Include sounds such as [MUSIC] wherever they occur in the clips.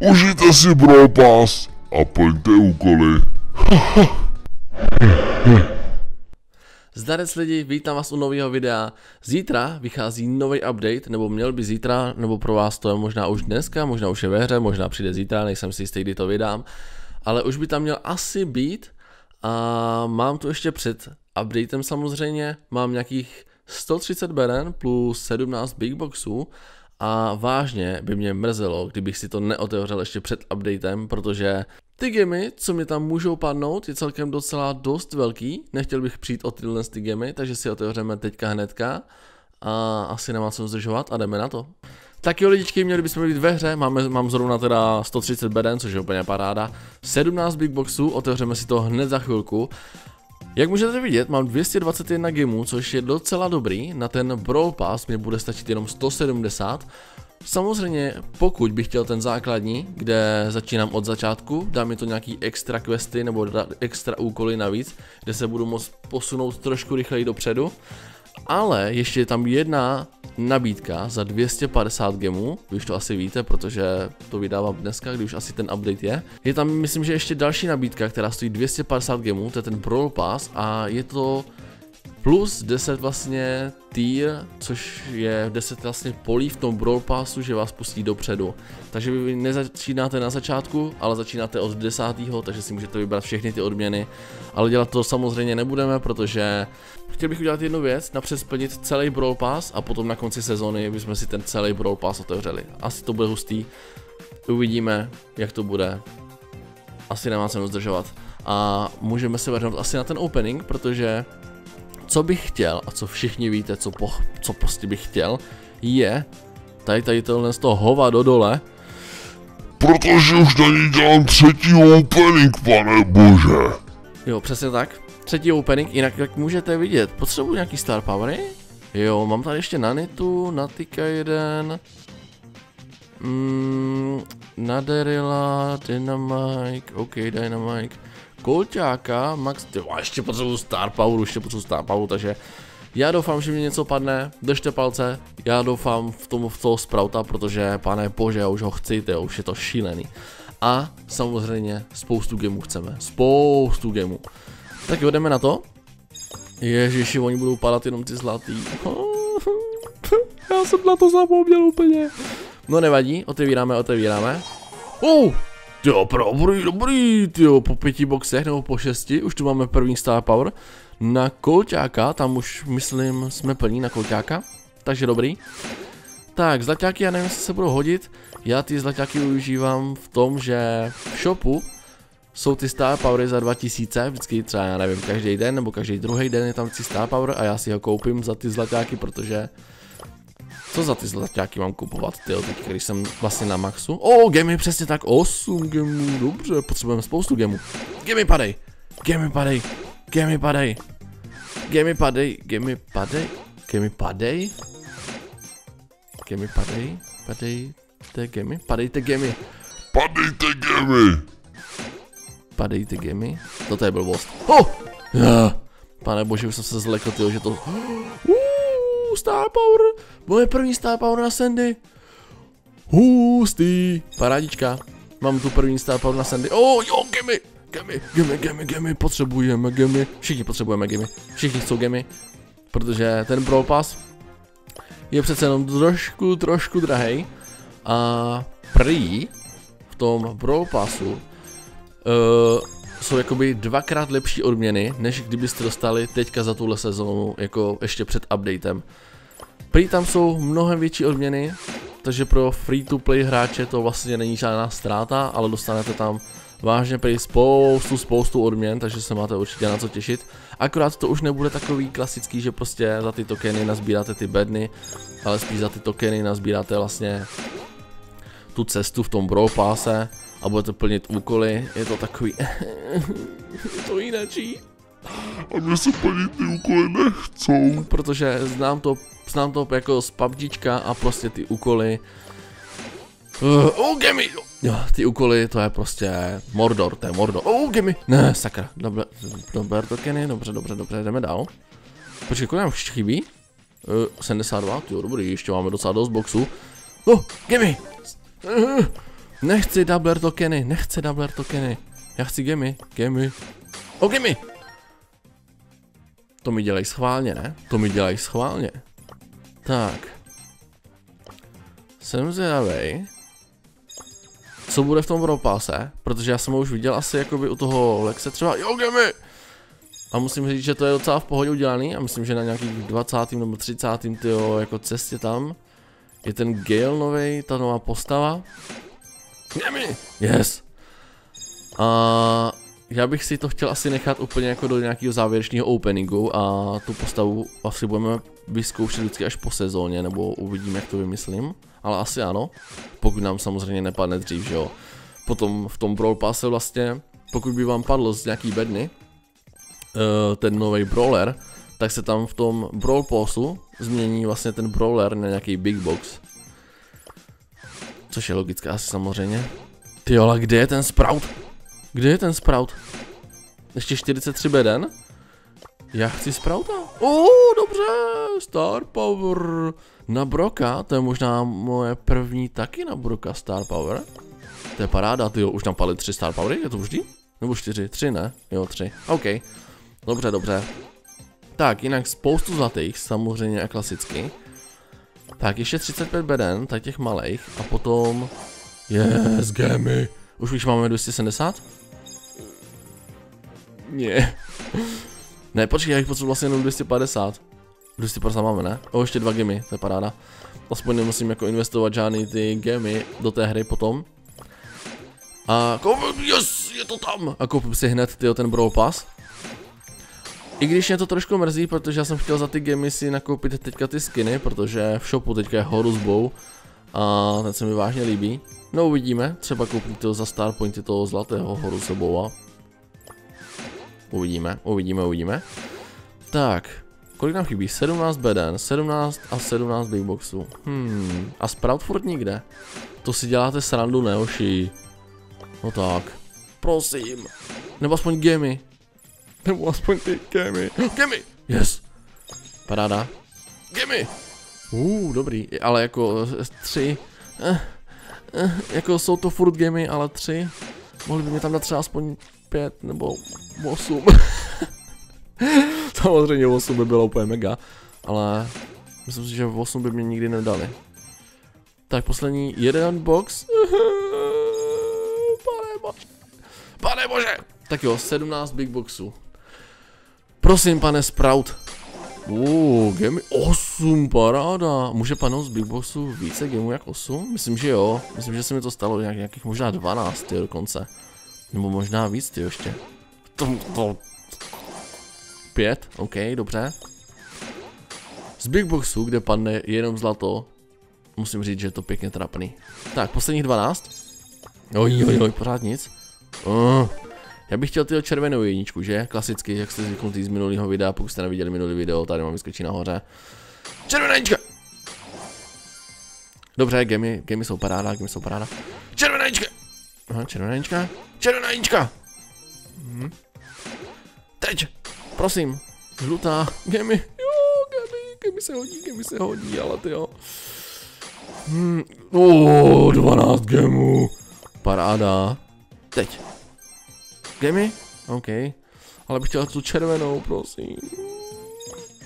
užijte si Pass a plňte úkoly. Zdarec lidi, vítám vás u nového videa. Zítra vychází nový update, nebo měl by zítra, nebo pro vás to je možná už dneska, možná už je ve hře, možná přijde zítra, nejsem si jistý, kdy to vydám. Ale už by tam měl asi být a mám tu ještě před updatem samozřejmě, mám nějakých 130 beren plus 17 big boxů a vážně by mě mrzelo, kdybych si to neotevřel ještě před updatem, protože ty gemy, co mi tam můžou padnout, je celkem docela dost velký. Nechtěl bych přijít o tyhle ty gemy, takže si otevřeme teďka hnedka. A asi nemá co zdržovat a jdeme na to. Tak jo lidičky, měli bychom být ve hře, Máme, mám zrovna teda 130 beden, což je úplně paráda. 17 big boxů, otevřeme si to hned za chvilku. Jak můžete vidět, mám 221 gemů, což je docela dobrý, na ten Brawl Pass mi bude stačit jenom 170. Samozřejmě, pokud bych chtěl ten základní, kde začínám od začátku, dá mi to nějaký extra questy nebo extra úkoly navíc, kde se budu moct posunout trošku rychleji dopředu. Ale ještě je tam jedna nabídka za 250 gemů, vy už to asi víte, protože to vydávám dneska, když už asi ten update je. Je tam, myslím, že ještě další nabídka, která stojí 250 gemů, to je ten Brawl Pass a je to plus 10 vlastně tier, což je 10 vlastně polí v tom Brawl Passu, že vás pustí dopředu. Takže vy nezačínáte na začátku, ale začínáte od 10. takže si můžete vybrat všechny ty odměny. Ale dělat to samozřejmě nebudeme, protože chtěl bych udělat jednu věc, napřed splnit celý Brawl Pass a potom na konci sezóny bychom si ten celý Brawl Pass otevřeli. Asi to bude hustý, uvidíme, jak to bude. Asi nemá cenu zdržovat. A můžeme se vrhnout asi na ten opening, protože co bych chtěl, a co všichni víte, co, po, co prostě bych chtěl, je tady tady tohle z toho hova do dole. Protože už na ní dělám třetí opening, pane bože. Jo, přesně tak. Třetí opening, jinak jak můžete vidět, potřebuji nějaký star powery? Jo, mám tady ještě Nanitu, Natika jeden. Mm, Naderila, Dynamike, OK, Dynamike. Kolťáka, Max, ty ještě potřebuji Star Power, ještě potřebuji Star Power, takže já doufám, že mi něco padne, držte palce, já doufám v tomu v toho Sprouta, protože pane bože, já už ho chci, to už je to šílený. A samozřejmě spoustu gemů chceme, spoustu gemů. Tak jo, jdeme na to. Ježiši, oni budou padat jenom ty zlatý. [LAUGHS] Já jsem na to zapomněl úplně. No nevadí, otevíráme, otevíráme. Uh, Jo, dobrý, dobrý, jo, po pěti boxech nebo po šesti, už tu máme první star power. Na kolťáka, tam už myslím jsme plní na kolťáka, takže dobrý. Tak, zlaťáky já nevím, jestli se budou hodit, já ty zlaťáky využívám v tom, že v shopu jsou ty star powery za 2000, vždycky třeba já nevím, každý den nebo každý druhý den je tam ty star power a já si ho koupím za ty zlaťáky, protože co za ty zlaťáky mám kupovat, ty teď, když jsem vlastně na maxu? O, oh, gemy, přesně tak, 8 gemů, dobře, potřebujeme spoustu gemů. Gemy padej, gemy padej, gemy padej, gemy padej, gemy padej, gemy padej, gemy padej, padej, te gemy, padejte gemy. Padejte gemy. Padejte gemy, toto je blbost. Oh! Pane bože, už jsem se zlekl, tyjo, že to... [GASPS] Uh, star power, Moje první star power na Sandy. Hustý. Parádička. Mám tu první star power na Sandy. Oh, jo, gemy. Gemy, gemy, gemy, gemy. Potřebujeme gemy. Všichni potřebujeme gemy. Všichni chcou gemy. Protože ten Brawl Pass je přece jenom trošku, trošku drahej. A prý v tom Brawl Passu uh, jsou jakoby dvakrát lepší odměny, než kdybyste dostali teďka za tuhle sezónu, jako ještě před updatem. Prý tam jsou mnohem větší odměny, takže pro free to play hráče to vlastně není žádná ztráta, ale dostanete tam vážně prý spoustu, spoustu odměn, takže se máte určitě na co těšit. Akorát to už nebude takový klasický, že prostě za ty tokeny nazbíráte ty bedny, ale spíš za ty tokeny nazbíráte vlastně tu cestu v tom Brawl Passe a budete plnit úkoly, je to takový, je [LAUGHS] to jináčí. A mě se plnit ty úkoly nechcou. Protože znám to znám to jako z PUBGčka a prostě ty úkoly. Uh, oh, gemy! Jo, ty úkoly, to je prostě Mordor, to je Mordor. Oh, gemy! Ne, sakra, dobře, dobře, tokeny, dobře, dobře, dobře, jdeme dál. Počkej, kolik nám ještě chybí? Uh, 72, jo, dobrý, ještě máme docela dost boxů. Oh, gemy! Uh, Nechci doubler tokeny, nechci doubler tokeny. Já chci gemy, gemy. O, gemy! To mi dělají schválně, ne? To mi dělají schválně. Tak. Jsem zvědavej. Co bude v tom propase? Protože já jsem ho už viděl asi jakoby u toho Lexe třeba. Jo, gemy! A musím říct, že to je docela v pohodě udělaný a myslím, že na nějakých 20. nebo 30. tyjo, jako cestě tam je ten Gale nový, ta nová postava. Gemy! Yes! A já bych si to chtěl asi nechat úplně jako do nějakého závěrečného openingu a tu postavu asi budeme vyzkoušet vždycky až po sezóně, nebo uvidíme, jak to vymyslím. Ale asi ano, pokud nám samozřejmě nepadne dřív, že jo. Potom v tom Brawl Passe vlastně, pokud by vám padlo z nějaký bedny, uh, ten nový brawler, tak se tam v tom Brawl Passu změní vlastně ten brawler na nějaký Big Box. Což je logické asi samozřejmě. Ty ale kde je ten Sprout? Kde je ten Sprout? Ještě 43 beden? Já chci Sprouta. O, dobře, Star Power. Na Broka, to je možná moje první taky na Broka Star Power. To je paráda, ty už tam padly tři Star Powery, je to vždy? Nebo čtyři? Tři ne? Jo, tři. OK. Dobře, dobře. Tak, jinak spoustu zlatých, samozřejmě a klasicky. Tak, ještě 35 beden, tak těch malých. A potom... Yes, gamy. Už už máme 270? Ne. [LAUGHS] ne, počkej, já jich potřebuji vlastně jenom 250. 250 máme, ne? O, ještě dva gemy, to je paráda. Aspoň nemusím jako investovat žádný ty gemy do té hry potom. A koupím, yes, je to tam! A koupím si hned tyjo, ten Brawl Pass. I když mě to trošku mrzí, protože já jsem chtěl za ty gemy si nakoupit teďka ty skiny, protože v shopu teďka je Horus Bow a ten se mi vážně líbí. No uvidíme, třeba koupím to za Starpointy toho zlatého Horus Bowa. Uvidíme, uvidíme, uvidíme. Tak, kolik nám chybí? 17 beden, 17 a 17 big boxů. Hmm, a Sprout furt nikde. To si děláte srandu, neoši. No tak, prosím. Nebo aspoň gemy. Nebo aspoň ty gemy. Gemy! Yes! Paráda. Gemy! Uh, dobrý, ale jako tři. Eh, eh, jako jsou to furt gemy, ale tři. Mohli by mi tam dát třeba aspoň pět nebo osm. [LAUGHS] Samozřejmě 8 by bylo úplně mega, ale myslím si, že 8 by mě nikdy nedali. Tak poslední jeden box. [LAUGHS] Pane bože. Pane bože. Tak jo, 17 big boxů. Prosím, pane Sprout. Uuu, gemy 8, paráda. Může panou z Big Boxu více gemů jak 8? Myslím, že jo. Myslím, že se mi to stalo nějak, nějakých možná 12 ty dokonce. Nebo možná víc ty ještě. To, to... Pět, OK, dobře. Z Big Boxu, kde padne jenom zlato, musím říct, že je to pěkně trapný. Tak, posledních 12. Oj, oj, oj, pořád nic. Uh. Já bych chtěl tyho červenou jedničku, že? Klasicky, jak jste zvyknutý z minulého videa, pokud jste neviděli minulý video, tady mám vyskočit nahoře. Červená jednička! Dobře, gemy, gemy jsou paráda, gemy jsou paráda. Červená jednička! Aha, červená jednička. Červená jednička! Mhm. Teď! Prosím! Žlutá, gemy, jo, gemy, gemy se hodí, gemy se hodí, ale ty jo. Hmm, oh, 12 gemů. Paráda. Teď. Gemy? OK. Ale bych chtěl tu červenou, prosím.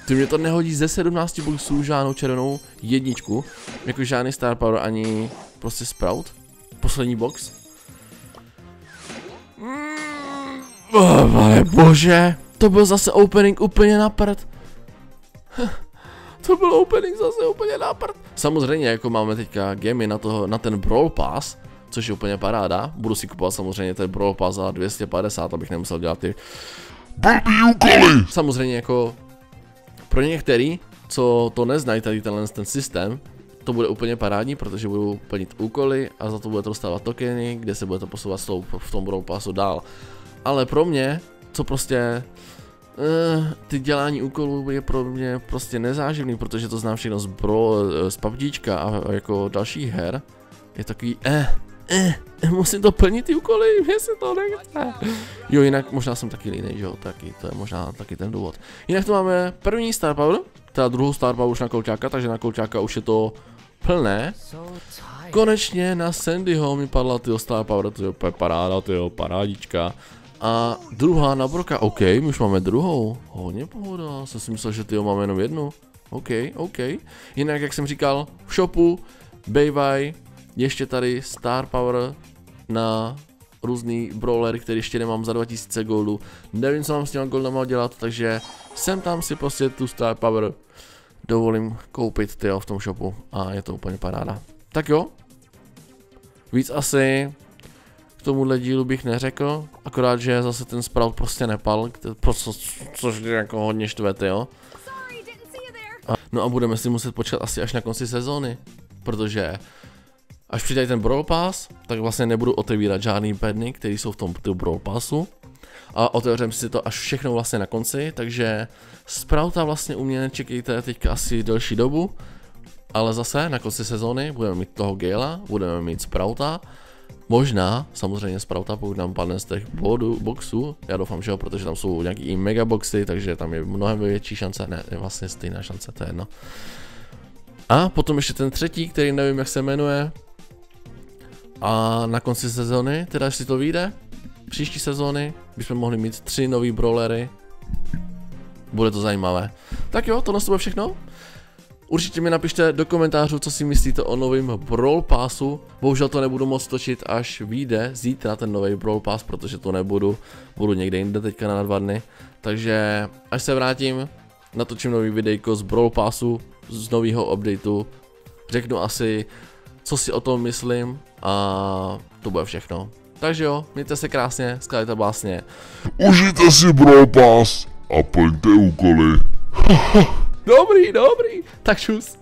Ty mě to nehodí ze 17 boxů žádnou červenou jedničku. Jako žádný Star Power ani prostě Sprout. Poslední box. Oh, pane bože. To byl zase opening úplně na prd. to byl opening zase úplně na prd. Samozřejmě jako máme teďka gemy na, toho, na ten Brawl Pass což je úplně paráda. Budu si kupovat samozřejmě ten Brawl za 250, abych nemusel dělat ty blbý úkoly. Samozřejmě jako pro některý, co to neznají tady tenhle ten systém, to bude úplně parádní, protože budu plnit úkoly a za to budete dostávat tokeny, kde se budete posouvat v tom Brawl Passu dál. Ale pro mě, co prostě Uh, ty dělání úkolů je pro mě prostě nezáživný, protože to znám všechno z, bro, z PUBGčka a jako dalších her. Je takový eh, eh, musím to plnit ty úkoly, [LAUGHS] mě se to nechce. Jo, jinak možná jsem taky línej, že jo, taky, to je možná taky ten důvod. Jinak tu máme první Star Power, teda druhou Star Power už na Kolťáka, takže na Kolťáka už je to plné. Konečně na Sandyho mi padla ty Star Power, to je úplně paráda, ty parádička. A druhá na Broka, OK, my už máme druhou. Hodně pohoda, jsem si myslel, že ty máme jenom jednu. OK, OK. Jinak, jak jsem říkal, v shopu, Bayvaj, ještě tady Star Power na různý brawler, který ještě nemám za 2000 goldů. Nevím, co mám s těma goldama dělat, takže sem tam si prostě tu Star Power dovolím koupit tyjo, v tom shopu a je to úplně paráda. Tak jo, víc asi k tomuhle dílu bych neřekl, akorát, že zase ten sprout prostě nepal, co, což je jako hodně štve, jo. no a budeme si muset počkat asi až na konci sezóny, protože až přijde ten Brawl Pass, tak vlastně nebudu otevírat žádný pedny, které jsou v tom Brawl Passu. A otevřem si to až všechno vlastně na konci, takže Sprouta vlastně u mě nečekejte teďka asi delší dobu. Ale zase na konci sezóny budeme mít toho Gala, budeme mít Sprouta. Možná, samozřejmě Sprouta, pokud nám padne z těch bodů, boxů, já doufám, že jo, protože tam jsou nějaký i megaboxy, takže tam je mnohem větší šance, ne, je vlastně stejná šance, to je jedno. A potom ještě ten třetí, který nevím, jak se jmenuje, a na konci sezóny, teda jestli to vyjde, příští sezóny, bychom mohli mít tři nový brawlery. Bude to zajímavé. Tak jo, tohle bude všechno. Určitě mi napište do komentářů, co si myslíte o novém Brawl Passu. Bohužel to nebudu moc točit, až vyjde zítra ten nový Brawl Pass, protože to nebudu. Budu někde jinde teďka na dva dny. Takže až se vrátím, natočím nový videjko z Brawl Passu, z nového updateu. Řeknu asi, co si o tom myslím a to bude všechno. Takže jo, mějte se krásně, skladajte básně. Užijte si Brawl Pass a plňte úkoly. dobrý, dobrý, tak čus.